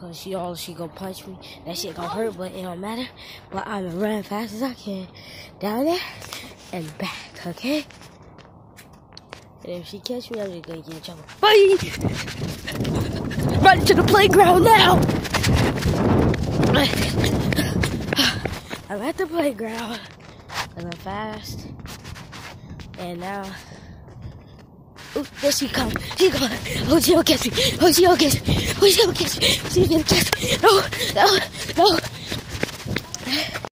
Cause she all she gonna punch me. That shit gonna hurt, but it don't matter. But I'm gonna run fast as I can. Down there and back, okay? And if she catch me, I'm just gonna get in trouble. Bye! Run to the playground now! I'm at the playground. And I'm fast. And now Ooh, there she comes. She comes. Oh, she don't catch me. Oh, she don't catch me. Oh, she don't catch me. She's gonna catch me. No, no, no.